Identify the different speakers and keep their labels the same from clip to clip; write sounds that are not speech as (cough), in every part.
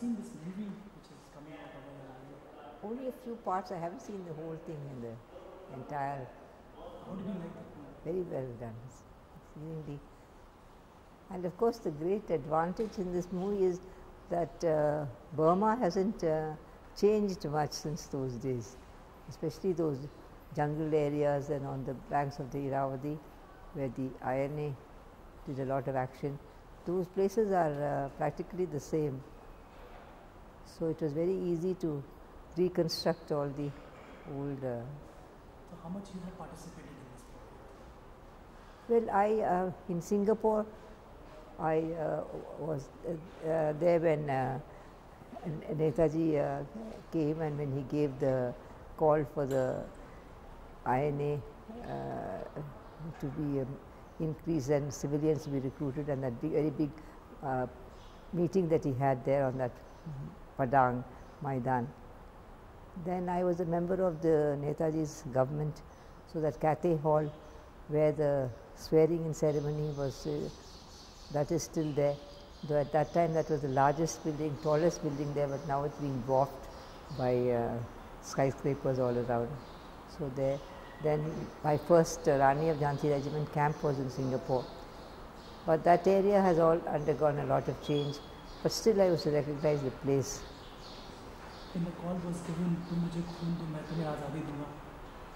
Speaker 1: seen this movie which is coming out of our
Speaker 2: Only a few parts. I haven't seen the whole thing in the entire.
Speaker 1: How did you like movie?
Speaker 2: Very well done. It's exceedingly. And of course, the great advantage in this movie is that uh, Burma hasn't uh, changed much since those days, especially those jungle areas and on the banks of the Irrawaddy, where the INA did a lot of action. Those places are uh, practically the same. So it was very easy to reconstruct all the old. Uh,
Speaker 1: So how much you have participated in this project?
Speaker 2: Well, I uh, in Singapore, I uh, was uh, uh, there when uh, Netaji uh, came and when he gave the call for the INA uh, to be um, increased and civilians to be recruited, and that big, very big uh, meeting that he had there on that Padang Maidan. Then I was a member of the Netaji's government, so that Cathay Hall, where the swearing in ceremony was, uh, that is still there. Though at that time that was the largest building, tallest building there, but now it's being dwarfed by uh, skyscrapers all around. So there, then my first uh, Rani of Jhansi Regiment camp was in Singapore. But that area has all undergone a lot of change. But still, I was to recognize the place.
Speaker 1: When the call was given, तुम मुझे खून दो मैं तुम्हें आज़ादी दूँगा.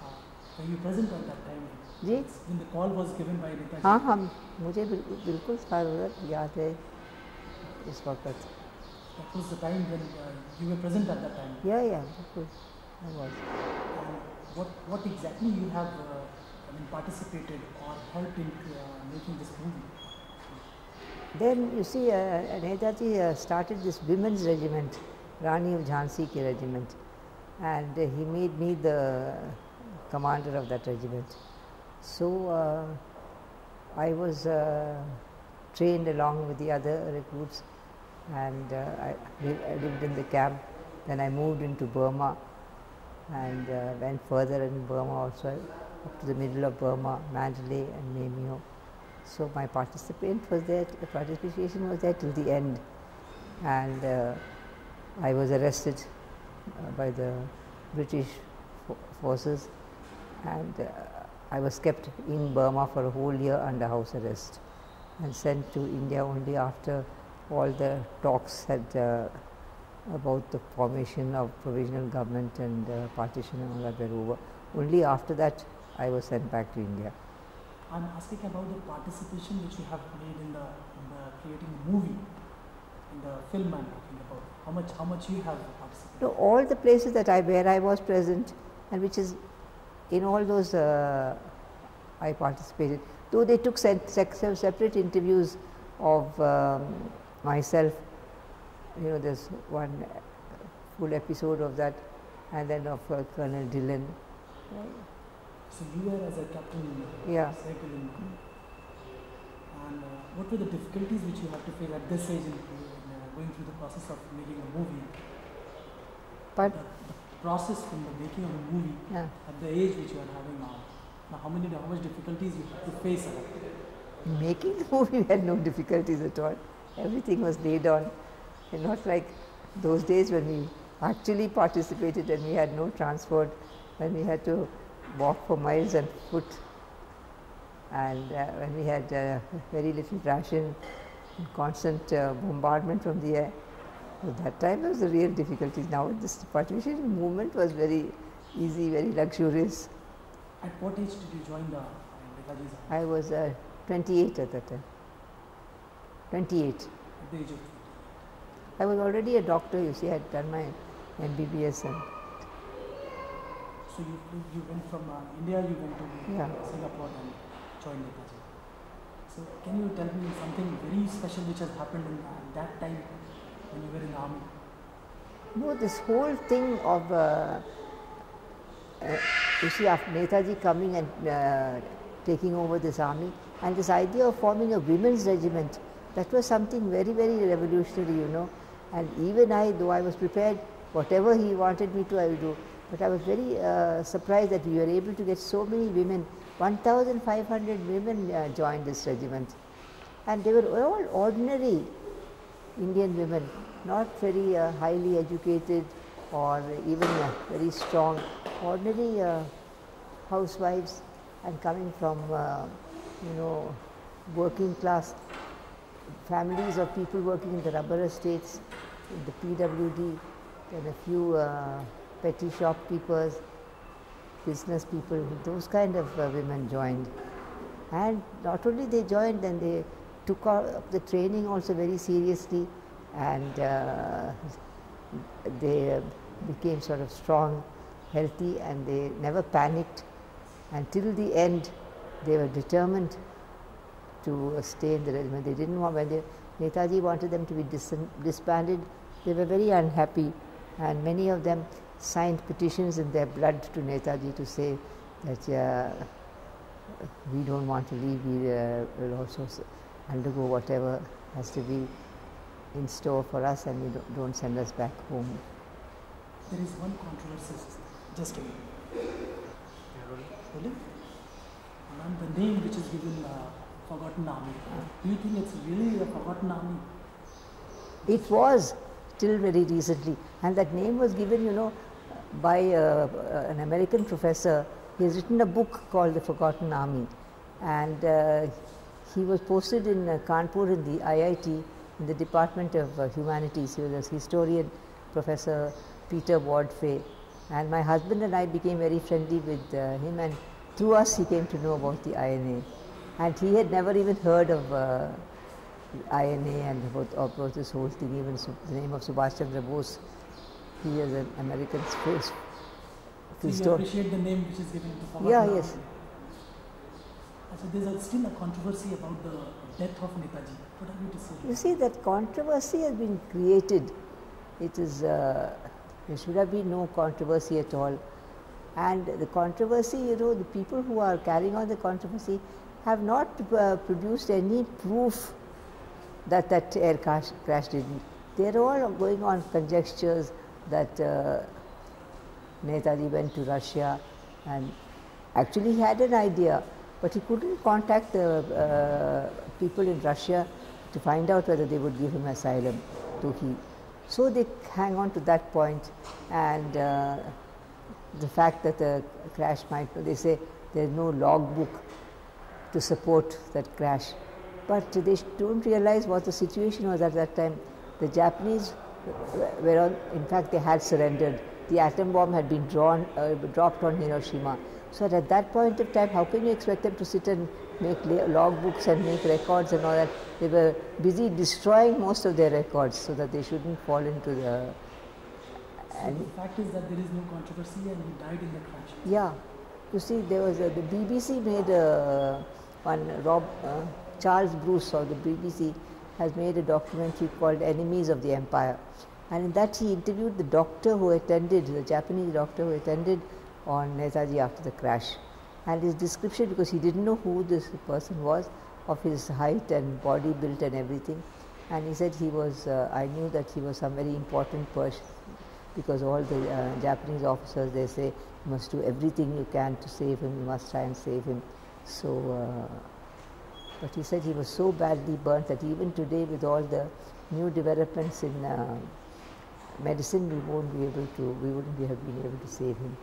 Speaker 1: Uh, were you present at that time?
Speaker 2: Ji
Speaker 1: When the call was given by Netaji?
Speaker 2: हाँ हाँ मुझे बिल्कुल सारा याद है इस वक्त
Speaker 1: That was the time when uh, you were present at that time.
Speaker 2: या या बिल्कुल I was.
Speaker 1: And what what exactly you have uh, I mean, participated or helped in uh, making this movie?
Speaker 2: Then you see, uh, uh, started this women's regiment, Rani of Jhansi ki regiment, and uh, he made me the commander of that regiment. So uh, I was uh, trained along with the other recruits, and uh, I, I lived in the camp. Then I moved into Burma, and uh, went further in Burma also, up to the middle of Burma, Mandalay and Maymyo. So my participant was there, participation was there till the end, and uh, I was arrested uh, by the British fo- forces, and uh, I was kept in Burma for a whole year under house arrest, and sent to India only after all the talks had uh, about the formation of provisional government and uh, partition and all that were over. Only after that I was sent back to India.
Speaker 1: I'm asking about the participation which you have made in the, in the creating a movie, in the film I'm talking about. How much how much you have participated?
Speaker 2: No, all the places that I where I was present, and which is in all those uh, I participated. Though they took se- se- separate interviews of um, myself, you know, there's one full episode of that, and then of uh, Colonel Dhillon.
Speaker 1: So you were as a captain in
Speaker 2: Yeah.
Speaker 1: cycle in and uh, what were the difficulties which you had to face at this age in, in uh, going through the process of making a movie?
Speaker 2: But
Speaker 1: The, the process from the making of a movie
Speaker 2: yeah,
Speaker 1: at the age which you are having now. Now how many how much difficulties you had to face
Speaker 2: making the (laughs) movie, we had no difficulties at all. Everything was laid on, and not like those days when we actually participated and we had no transport, when we had to walk for miles on foot, and uh, when we had uh, very little ration, and constant uh, bombardment from the air. So that time was the real difficulties. Now this partition movement was very easy, very luxurious.
Speaker 1: At what age did you join the Netaji's?
Speaker 2: I was uh, 28 at that time. 28.
Speaker 1: At the age of 20.
Speaker 2: I was already a doctor, you see, I had done my MBBS and
Speaker 1: So you you went from uh, India, you went to
Speaker 2: Yeah.
Speaker 1: Singapore and joined the Netaji. So can you tell me something very special which has happened in uh, that time when you were in the army?
Speaker 2: no, this whole thing of, uh, uh, you see, after Netaji coming and uh, taking over this army, and this idea of forming a women's regiment, that was something very, very revolutionary, you know. And even I, though I was prepared, whatever he wanted me to, I will do. But I was very uh, surprised that we were able to get so many women. 1,500 women uh, joined this regiment. And they were all ordinary Indian women not very uh, highly educated or even uh, very strong, ordinary uh, housewives and coming from, uh, you know, working class families of people working in the rubber estates, in the PWD, and a few petty shopkeepers, business people, those kind of uh, women joined. And not only they joined, then they took up the training also very seriously and uh, they became sort of strong, healthy, and they never panicked. Until the end, they were determined to uh, stay in the regiment. They didn't want, when they, Netaji wanted them to be dis- disbanded, they were very unhappy, and many of them signed petitions in their blood to Netaji to say that uh, we don't want to leave, we uh, will also undergo whatever has to be in store for us and you don't, don't send us back home.
Speaker 1: There is one controversy. Just a minute. Ma'am, the name which is given uh, Forgotten Army. Do you think it's really a Forgotten Army?
Speaker 2: It was till very recently, and that name was given, you know, by uh, an American professor. He has written a book called The Forgotten Army, and uh, he was posted in uh, Kanpur in the IIT in the Department of uh, Humanities. He was a historian, Professor Peter Ward Fay. And my husband and I became very friendly with uh, him, and through us, he came to know about the INA. And he had never even heard of uh, INA and about, about this whole thing, even the name of Subhash Chandra Bose. He is an American space
Speaker 1: So you appreciate the name which is given to
Speaker 2: Yeah, yes.
Speaker 1: So there's a, still a controversy about the death of Netaji. What are you to say?
Speaker 2: You see, that controversy has been created. It is, uh, there should have been no controversy at all. And the controversy, you know, the people who are carrying on the controversy have not uh, produced any proof that that air crash, crash didn't. They're all going on conjectures that uh, Netaji went to Russia and actually he had an idea, but he couldn't contact the uh, people in Russia to find out whether they would give him asylum to he. So they hang on to that point and uh, the fact that the crash might, they say there's no logbook to support that crash. But they don't realize what the situation was at that time. The Japanese were on, in fact, they had surrendered. The atom bomb had been drawn, uh, dropped on Hiroshima. So at that point of time, how can you expect them to sit and make logbooks and make records and all that? They were busy destroying most of their records so that they shouldn't fall into the.
Speaker 1: So
Speaker 2: And
Speaker 1: the fact is that there is no controversy and he died in the crash.
Speaker 2: Yeah, you see, there was a, the BBC made a, one Rob uh, Charles Bruce of the BBC has made a documentary called Enemies of the Empire, and in that he interviewed the doctor who attended the Japanese doctor who attended on Netaji after the crash, and his description because he didn't know who this person was of his height and body build and everything, and he said he was uh, I knew that he was some very important person because all the uh, Japanese officers they say you must do everything you can to save him, you must try and save him. So, uh, but he said he was so badly burnt that even today, with all the new developments in uh, medicine, we won't be able to, we wouldn't be, have been able to save him.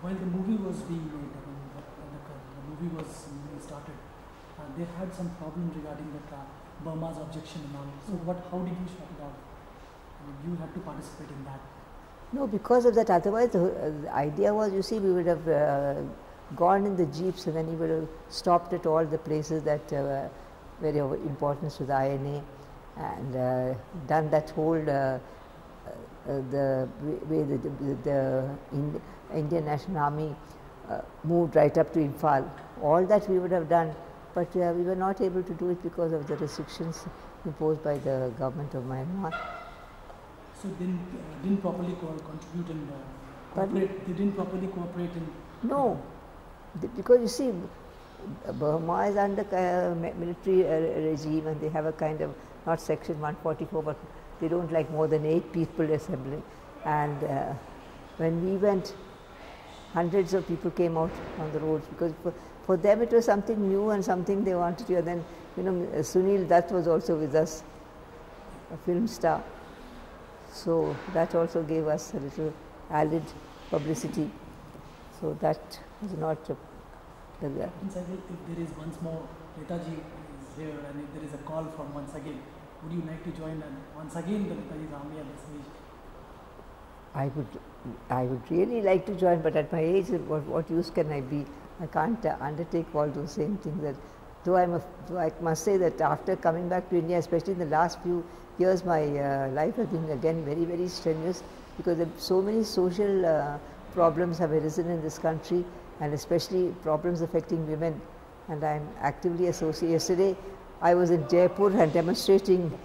Speaker 1: While the movie was being made, I mean, the, when the, the movie was being started, uh, they had some problem regarding the uh, Burma's objection and all. So what? How did you shut it out? I mean, you had to participate in that.
Speaker 2: No, because of that. Otherwise, the, uh, the idea was, you see, we would have uh, gone in the jeeps and then he would have stopped at all the places that uh, were very of importance to the INA and uh, done that whole uh, uh, the way the, the, the Ind- Indian National Army uh, moved right up to Imphal. All that we would have done, but uh, we were not able to do it because of the restrictions imposed by the government of Myanmar.
Speaker 1: So didn't uh, didn't properly co- contribute and uh, cooperate. They didn't properly cooperate in.
Speaker 2: No, because you see, Burma is under uh, military uh, regime and they have a kind of, not section 144, but they don't like more than eight people assembling. And uh, when we went, hundreds of people came out on the roads because for, for them it was something new and something they wanted to. And then, you know, Sunil Dutt was also with us. a film star. So that also gave us a little added publicity. So that is not a,
Speaker 1: Sahil, if there is once more Netaji is here and if there is a call from once again, would you like to join and once again the Netaji's army at the stage?
Speaker 2: I would, I would really like to join, but at my age, what, what use can I be? I can't uh, undertake all those same things. That though I'm, a, though I must say that after coming back to India, especially in the last few years, my uh, life has been again very, very strenuous because there are so many social uh, problems have arisen in this country, and especially problems affecting women. And I'm actively associated. Yesterday, I was in Jaipur and demonstrating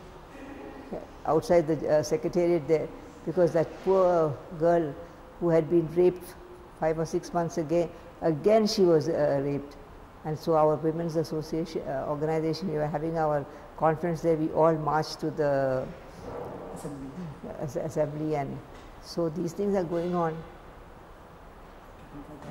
Speaker 2: outside the uh, secretariat there because that poor girl who had been raped five or six months ago, again she was uh, raped. And so our women's association uh, organization, we were having our conference there, we all marched to the
Speaker 1: Assembly.
Speaker 2: assembly and so these things are going on.